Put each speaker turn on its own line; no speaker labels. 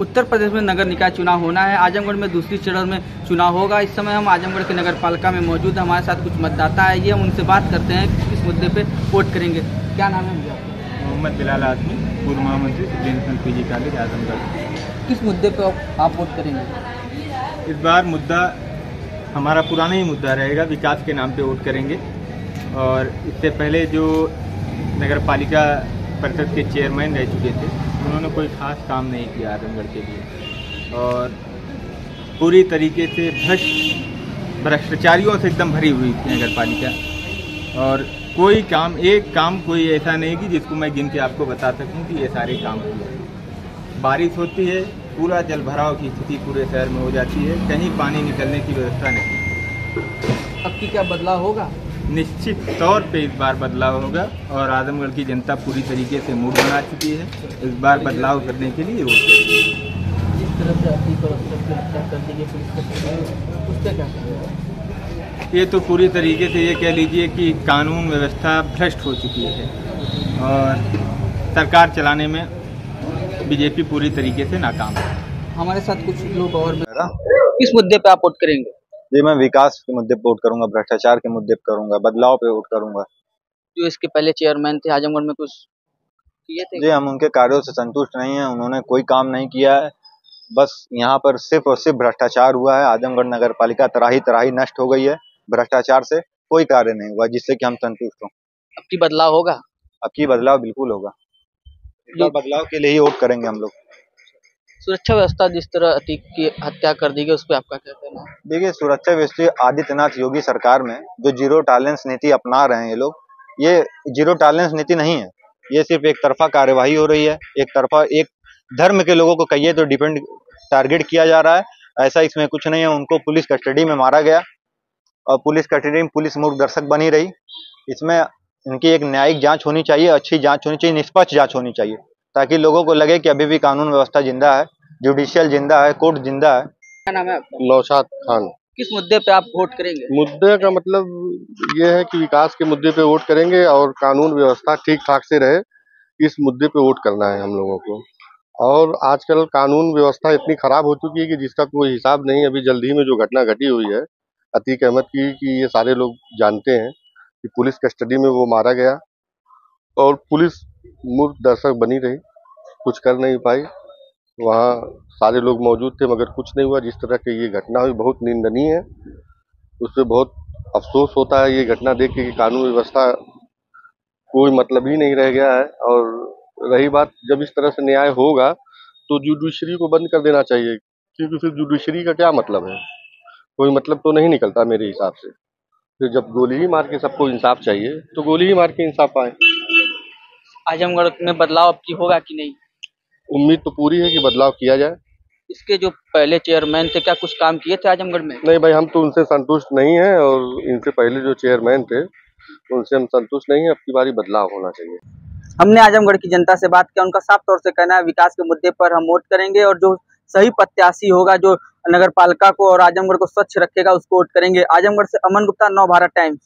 उत्तर प्रदेश में नगर निकाय चुनाव होना है। आजमगढ़ में दूसरी चरण में चुनाव होगा। इस समय हम आजमगढ़ के नगर पालिका में मौजूद हैं। हमारे साथ कुछ मतदाता है। ये हम उनसे बात करते हैं किस मुद्दे पे वोट करेंगे। क्या नाम है भैया
मोहम्मद बिलाल आदमी पूर्व महामंत्री नेशनल पीजी कॉलेज आजमगढ़।
किस मुद्दे पर आप- आप वोट करेंगे?
इस बार मुद्दा हमारा पुराना ही मुद्दा रहेगा। विकास के नाम पे वोट करेंगे। और इससे पहले जो नगर पालिका परिषद के चेयरमैन रह चुके थे। उन्होंने कोई खास काम नहीं किया आजमगढ़ के लिए। और पूरी तरीके से भ्रष्ट, भ्रष्टाचारियों से एकदम भरी हुई थी नगर पालिका और कोई काम, एक काम कोई ऐसा नहीं कि जिसको मैं गिन के आपको बता सकूँ कि ये सारे काम हुए। बारिश होती है, पूरा जल भराव की स्थिति पूरे शहर में हो जाती है, कहीं पानी निकलने की व्यवस्था नहीं।
अब की क्या बदलाव होगा?
निश्चित तौर पे इस बार बदलाव होगा और आजमगढ़ की जनता पूरी तरीके से मूड बना चुकी है। इस बार बदलाव करने के लिए वोट
जिस तरह से कर
ये तो पूरी तरीके से ये कह लीजिए कि कानून व्यवस्था भ्रष्ट हो चुकी है और सरकार चलाने में बीजेपी पूरी तरीके से नाकाम है।
हमारे साथ कुछ लोग और किस मुद्दे पे आप वोट करेंगे?
जी मैं विकास के मुद्दे पर वोट करूँगा भ्रष्टाचार के मुद्दे पर करूँगा बदलाव पे वोट करूँगा।
जो इसके पहले चेयरमैन थे आजमगढ़ में कुछ किए थे?
जी हम उनके कार्यों से संतुष्ट नहीं है उन्होंने कोई काम नहीं किया है। बस यहाँ पर सिर्फ़ और सिर्फ़ भ्रष्टाचार हुआ है आजमगढ़ नगर पालिका तराही तराही नष्ट हो गई है भ्रष्टाचार से कोई कार्य नहीं हुआ जिससे कि हम संतुष्ट हों।
अब की बदलाव होगा?
अब की बदलाव बिल्कुल होगा। बदलाव के लिए ही वोट करेंगे हम लोग।
सुरक्षा व्यवस्था जिस तरह अतीक की हत्या कर दी गई, उस पर आपका क्या कहना है?
देखिए, सुरक्षा व्यवस्था आदित्यनाथ योगी सरकार में जो ज़ीरो टॉलरेंस नीति अपना रहे हैं ये लोग, ये ज़ीरो टॉलरेंस नीति नहीं है। ये सिर्फ़ एक तरफा कार्यवाही हो रही है, एक तरफा एक धर्म के लोगों को कहिए तो डिपेंड, टारगेट किया जा रहा है। ऐसा इसमें कुछ नहीं है, उनको पुलिस कस्टडी में मारा गया और पुलिस कस्टडी में पुलिस मूर्ख दर्शक बनी रही। इसमें इनकी एक न्यायिक जाँच होनी चाहिए, अच्छी जाँच होनी चाहिए, निष्पक्ष जाँच होनी चाहिए, ताकि लोगों को लगे कि अभी भी कानून व्यवस्था ज़िंदा है। जुडिशियल ज़िंदा है कोर्ट ज़िंदा है।
क्या नाम है आपका?
नौशाद खान।
किस मुद्दे पे आप वोट करेंगे?
मुद्दे का मतलब ये है कि विकास के मुद्दे पे वोट करेंगे और कानून व्यवस्था ठीक ठाक से रहे इस मुद्दे पे वोट करना है हम लोगों को। और आजकल कानून व्यवस्था इतनी खराब हो चुकी है कि जिसका कोई हिसाब नहीं अभी जल्द ही में जो घटना घटी हुई है अतीक अहमद की कि ये सारे लोग जानते हैं कि पुलिस कस्टडी में वो मारा गया और पुलिस मूर्ख दर्शक बनी रही कुछ कर नहीं पाई। वहाँ सारे लोग मौजूद थे, मगर कुछ नहीं हुआ। जिस तरह की ये घटना हुई, बहुत निंदनीय है। उससे बहुत अफसोस होता है ये घटना देख के कि कानून व्यवस्था कोई मतलब ही नहीं रह गया है। और रही बात, जब इस तरह से न्याय होगा तो जुडिशरी को बंद कर देना चाहिए, क्योंकि फिर जुडिशरी का क्या मतलब है? कोई मतलब तो नहीं निकलता मेरे हिसाब से। फिर जब गोली ही मार के सबको इंसाफ चाहिए तो गोली ही मार के इंसाफ पाए।
आजमगढ़ में बदलाव अब की होगा कि नहीं?
उम्मीद तो पूरी है कि बदलाव किया जाए।
इसके जो पहले चेयरमैन थे क्या कुछ काम किए थे आजमगढ़ में?
नहीं भाई हम तो उनसे संतुष्ट नहीं है और इनसे पहले जो चेयरमैन थे उनसे हम संतुष्ट नहीं है। अब की बारी बदलाव होना चाहिए।
हमने आजमगढ़ की जनता से बात किया। उनका साफ़ तौर से कहना है विकास के मुद्दे पर हम वोट करेंगे और जो सही प्रत्याशी होगा जो नगर पालिका को और आजमगढ़ को स्वच्छ रखेगा उसको वोट करेंगे। आजमगढ़ से अमन गुप्ता नव भारत टाइम्स।